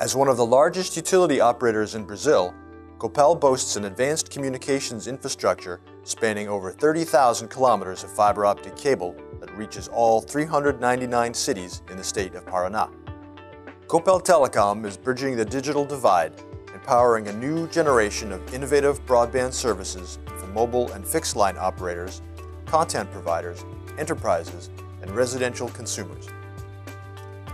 As one of the largest utility operators in Brazil, Copel boasts an advanced communications infrastructure spanning over 30,000 kilometers of fiber optic cable that reaches all 399 cities in the state of Paraná. Copel Telecom is bridging the digital divide, empowering a new generation of innovative broadband services for mobile and fixed line operators, content providers, enterprises, and residential consumers.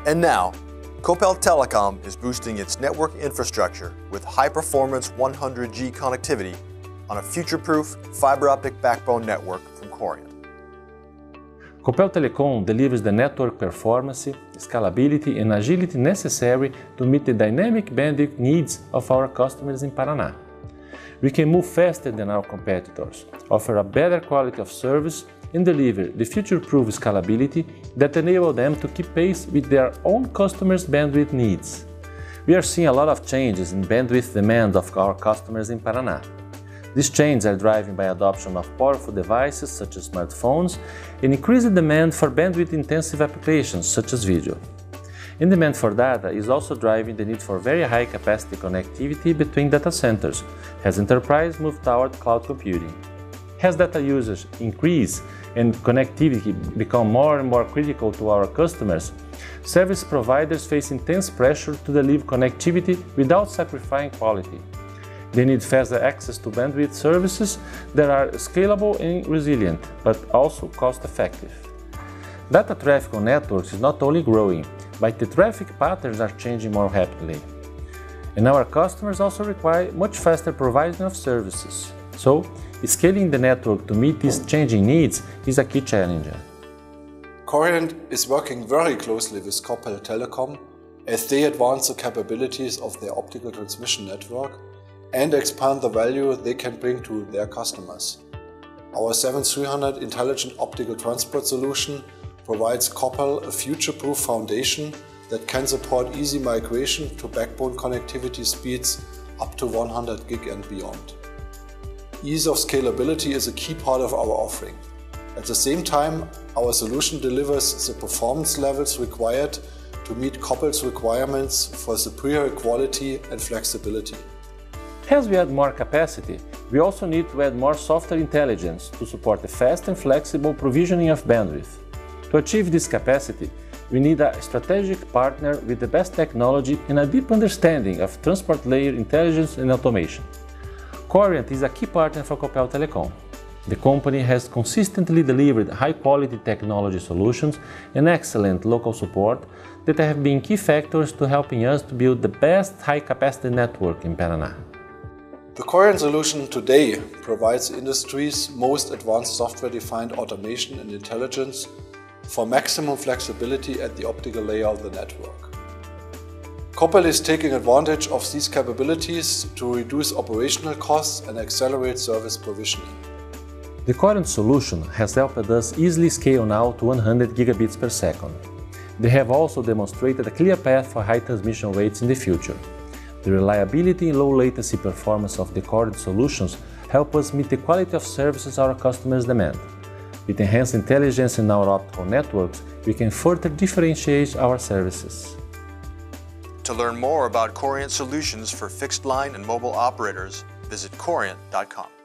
And now, Copel Telecom is boosting its network infrastructure with high-performance 100G connectivity on a future-proof fiber optic backbone network from Coriant. Copel Telecom delivers the network performance, scalability and agility necessary to meet the dynamic bandwidth needs of our customers in Paraná. We can move faster than our competitors, offer a better quality of service and deliver the future-proof scalability that enable them to keep pace with their own customers' bandwidth needs. We are seeing a lot of changes in bandwidth demand of our customers in Paraná. These changes are driven by adoption of powerful devices such as smartphones and increased demand for bandwidth-intensive applications such as video. And demand for data is also driving the need for very high capacity connectivity between data centers as enterprise move toward cloud computing. As data usage increase and connectivity become more and more critical to our customers, service providers face intense pressure to deliver connectivity without sacrificing quality. They need faster access to bandwidth services that are scalable and resilient, but also cost-effective. Data traffic on networks is not only growing, but the traffic patterns are changing more rapidly. And our customers also require much faster provision of services. So, scaling the network to meet these changing needs is a key challenge. Coriant is working very closely with Copel Telecom as they advance the capabilities of their optical transmission network and expand the value they can bring to their customers. Our 7300 intelligent optical transport solution provides Copel a future-proof foundation that can support easy migration to backbone connectivity speeds up to 100 gig and beyond. Ease of scalability is a key part of our offering. At the same time, our solution delivers the performance levels required to meet Copel's requirements for superior quality and flexibility. As we add more capacity, we also need to add more software intelligence to support the fast and flexible provisioning of bandwidth. To achieve this capacity, we need a strategic partner with the best technology and a deep understanding of transport layer intelligence and automation. Coriant is a key partner for Copel Telecom. The company has consistently delivered high-quality technology solutions and excellent local support that have been key factors to helping us to build the best high-capacity network in Paraná. The Coriant solution today provides industry's most advanced software-defined automation and intelligence for maximum flexibility at the optical layer of the network. Copel is taking advantage of these capabilities to reduce operational costs and accelerate service provisioning. The current solution has helped us easily scale now to 100 gigabits per second. They have also demonstrated a clear path for high transmission rates in the future. The reliability and low latency performance of the Coriant solutions help us meet the quality of services our customers demand. With enhanced intelligence in our optical networks, we can further differentiate our services. To learn more about Coriant solutions for fixed line and mobile operators, visit Coriant.com.